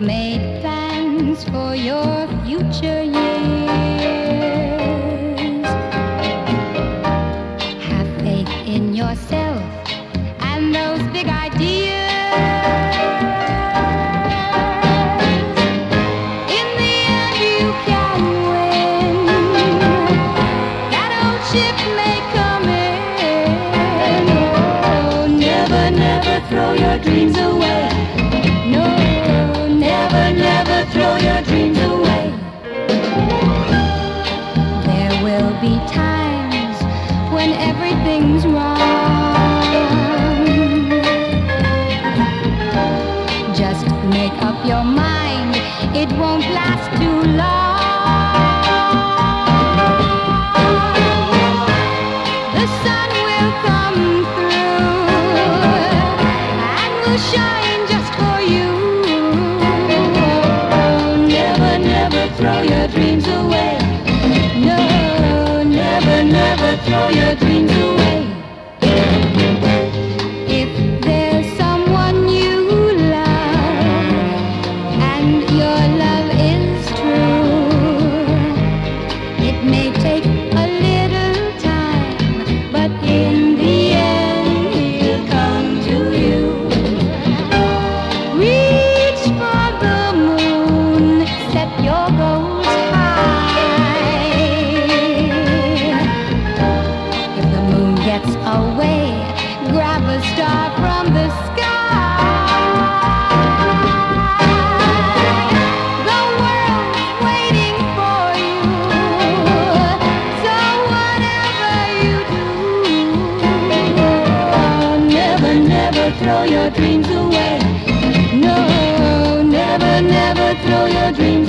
made plans for your future years. Have faith in yourself and those big ideas. In the end, you can win. That old ship may come in. Oh, never, never throw your dreams be times when everything's wrong. Just make up your mind, it won't last too long. The sun will come through and will shine just for you. Never, never throw your dreams dreams throw your dreams away. No, never, never throw your dreams